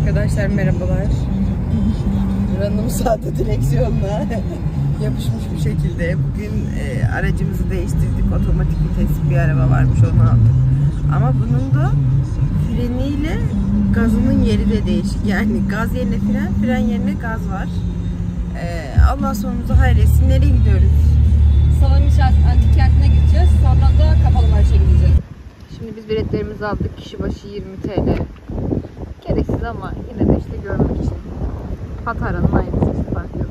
Arkadaşlar merhabalar. Random saatte direksiyonla yapışmış bir şekilde. Bugün e, aracımızı değiştirdik. Otomatik vitesli bir araba varmış onu aldık. Ama bunun da freniyle gazının yeri de değişik. Yani gaz yerine fren, fren yerine gaz var. E, Allah sonumuzu hayretsin. Nereye gidiyoruz? Salamış antik kentine gideceğiz. Sonra da kapalı marşa gideceğiz. Şimdi biz biletlerimizi aldık. Kişi başı 20 TL. Gereksiz ama yine de işte görmek için. Patara'nın aynısı işte fark yok.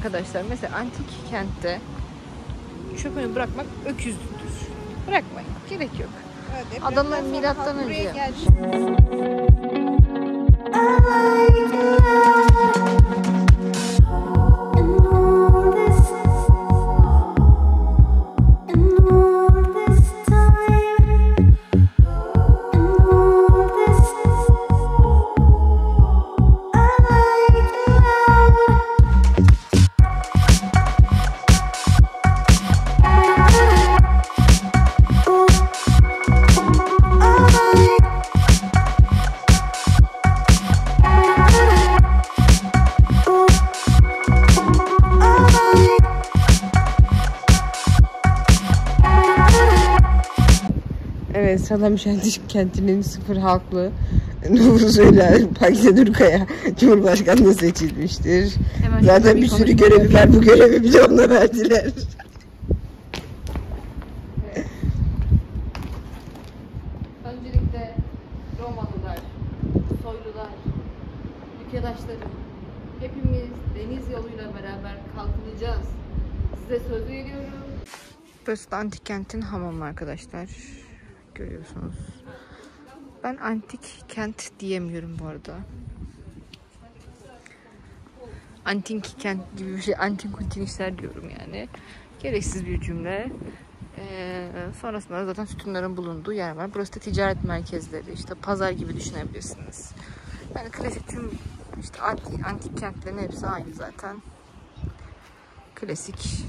Arkadaşlar mesela antik kentte çöpünü bırakmak öküzlüktür. Bırakmayın. Gerek yok. Adamlar milattan önce yapmış. Evet, Salamış Antik kentinin sıfır halklı nüfusuyla Pakize Durkaya Cumhurbaşkanlığı seçilmiştir. Hemen Zaten bir sürü görevi var. Bu görevi bile ona verdiler. Öncelikle Romalılar, soylular, ülkedaşlarım, hepimiz deniz yoluyla beraber kalkınacağız. Size söz veriyorum. Burası da antik kentin hamamı arkadaşlar. Görüyorsunuz. Ben antik kent diyemiyorum bu arada. Antik kent gibi bir şey, antik kuntin işler diyorum yani. Gereksiz bir cümle. Ee, sonrasında zaten sütunların bulunduğu yer var. Burası da ticaret merkezleri, işte pazar gibi düşünebilirsiniz. Yani klasik tüm işte antik, antik kentlerin hepsi aynı zaten. Klasik.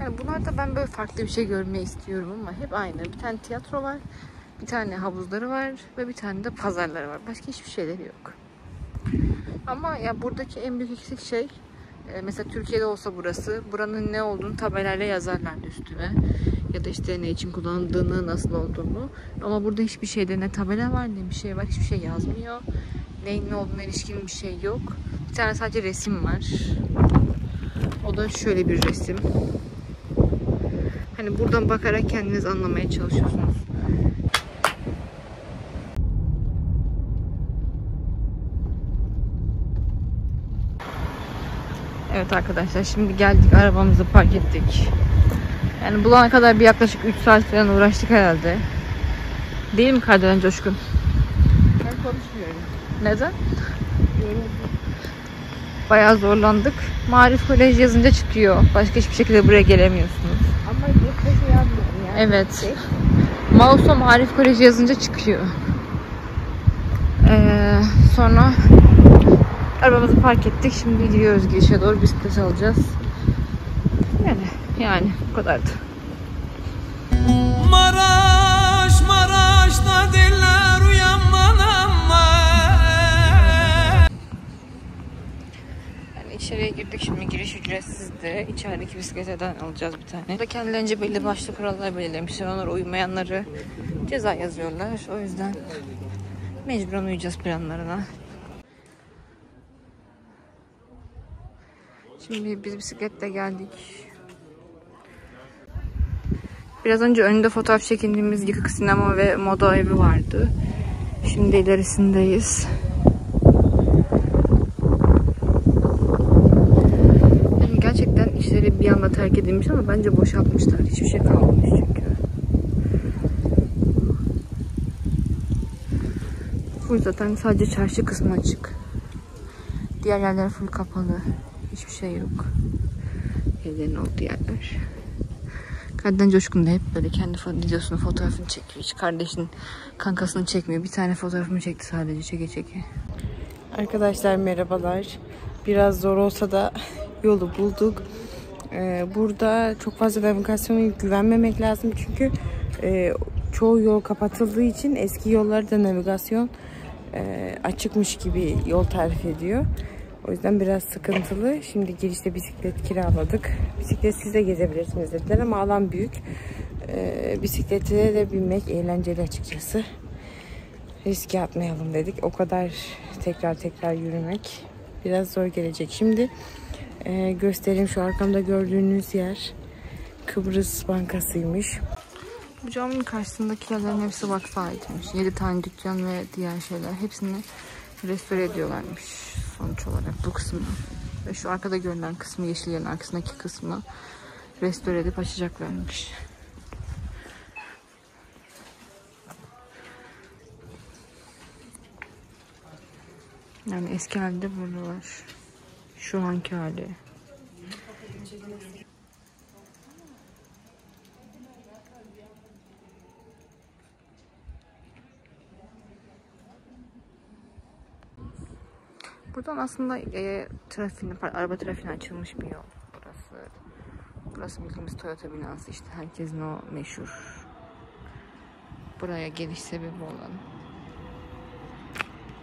Yani bunlarda ben böyle farklı bir şey görmeyi istiyorum ama hep aynı. Bir tane tiyatro var, bir tane havuzları var ve bir tane de pazarları var. Başka hiçbir şeyleri yok. Ama ya buradaki en büyük eksik şey e, mesela Türkiye'de olsa burası buranın ne olduğunu tabelayla yazarlardı üstüne. Ya da işte ne için kullanıldığını, nasıl olduğunu. Ama burada hiçbir şeyde ne tabela var ne bir şey var. Hiçbir şey yazmıyor. Neyin ne olduğuna ilişkin bir şey yok. Bir tane sadece resim var. O da şöyle bir resim. Hani buradan bakarak kendiniz anlamaya çalışıyorsunuz. Evet arkadaşlar şimdi geldik arabamızı park ettik. Yani bulana kadar bir yaklaşık 3 saat falan uğraştık herhalde. Değil mi Kardelen Coşkun? Ben konuşmuyorum. Neden? Bayağı zorlandık. Marif Kolej yazınca çıkıyor. Başka hiçbir şekilde buraya gelemiyorsunuz. Evet. Mauso Marif Koleji yazınca çıkıyor. Ee, sonra arabamızı park ettik. Şimdi gidiyoruz girişe doğru bisiklet alacağız. Yani yani bu kadardı. Maraş Maraş'ta diller içeriye girdik şimdi giriş ücretsizdi. İçerideki bisikleteden alacağız bir tane. Burada kendilerince belli başlı kurallar belirlemişler. Onlara uymayanları ceza yazıyorlar. O yüzden mecburen uyacağız planlarına. Şimdi biz bisikletle geldik. Biraz önce önünde fotoğraf çekindiğimiz yıkık sinema ve moda evi vardı. Şimdi ilerisindeyiz. bir anda terk edilmiş ama bence boşaltmışlar. Hiçbir şey kalmamış çünkü. Full zaten sadece çarşı kısmı açık. Diğer yerler full kapalı. Hiçbir şey yok. Evlerin olduğu yerler. Kadın Coşkun da hep böyle kendi videosunu, fotoğrafını çekiyor. Hiç kardeşinin kankasını çekmiyor. Bir tane fotoğrafımı çekti sadece çeke çeke. Arkadaşlar merhabalar. Biraz zor olsa da yolu bulduk. Ee, burada çok fazla navigasyona güvenmemek lazım çünkü e, çoğu yol kapatıldığı için eski yollarda navigasyon e, açıkmış gibi yol tarif ediyor. O yüzden biraz sıkıntılı. Şimdi girişte bisiklet kiraladık. Bisiklet siz de gezebilirsiniz dediler ama alan büyük. Bisiklete de binmek eğlenceli açıkçası riske atmayalım dedik. O kadar tekrar tekrar yürümek biraz zor gelecek. Şimdi e, göstereyim şu arkamda gördüğünüz yer Kıbrıs Bankası'ymış. Bu caminin karşısındaki yerlerin hepsi vakfa aitmiş. 7 tane dükkan ve diğer şeyler hepsini restore ediyorlarmış sonuç olarak bu kısmı. Ve şu arkada görünen kısmı, yeşil yerin arkasındaki kısmı restore edip açacaklarmış. Yani eski halde buralar. Şu anki hali. Buradan aslında e, trafiğine, araba trafiğine açılmış bir yol. Burası burası bildiğimiz Toyota binası işte herkesin o meşhur buraya geliş sebebi olan.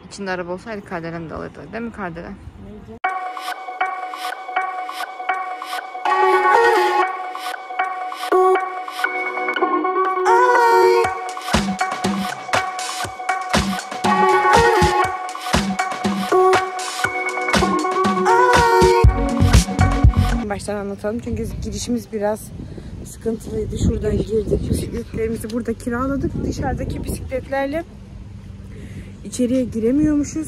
İçinde araba olsaydı Kardelen de alırdı. Değil mi Kardelen? Baştan anlatalım çünkü girişimiz biraz sıkıntılıydı. Şuradan girdik. Bisikletlerimizi burada kiraladık. Dışarıdaki bisikletlerle içeriye giremiyormuşuz.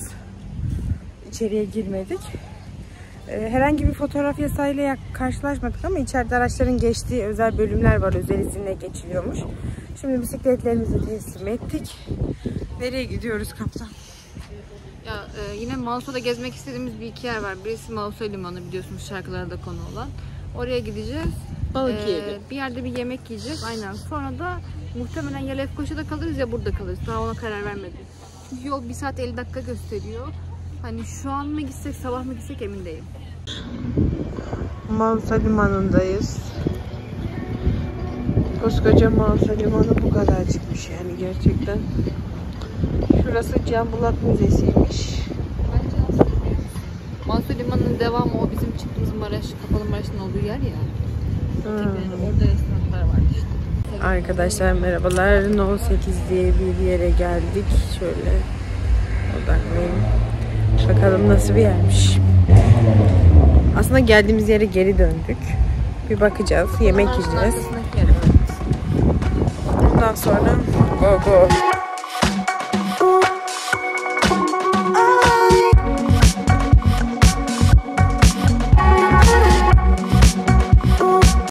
İçeriye girmedik. Ee, herhangi bir fotoğraf yasayla karşılaşmadık ama içeride araçların geçtiği özel bölümler var. Özel izinle geçiliyormuş. Şimdi bisikletlerimizi teslim ettik. Nereye gidiyoruz kaptan? Ya e, yine Mausa'da gezmek istediğimiz bir iki yer var. Birisi Mausa Limanı biliyorsunuz şarkılarda konu olan. Oraya gideceğiz. Balık Ee, Bir yerde bir yemek yiyeceğiz. Aynen. Sonra da muhtemelen ya Lefkoşa'da kalırız ya burada kalırız. Daha ona karar vermedik. Çünkü yol 1 saat 50 dakika gösteriyor. Hani şu an mı gitsek sabah mı gitsek emin değilim. Mansa Limanı'ndayız. Koskoca Mansa Limanı bu kadar çıkmış yani gerçekten. Şurası Can Bulat Müzesi'ymiş. Mansur Limanı'nın devamı o bizim çıktığımız Maraş, Kapalı Maraş'ın olduğu yer ya. Yani orada restoranlar var işte. Arkadaşlar merhabalar. No 8 diye bir yere geldik. Şöyle odaklayayım. Bakalım nasıl bir yermiş. Aslında geldiğimiz yere geri döndük. Bir bakacağız. Yemek yiyeceğiz. Ondan sonra go go.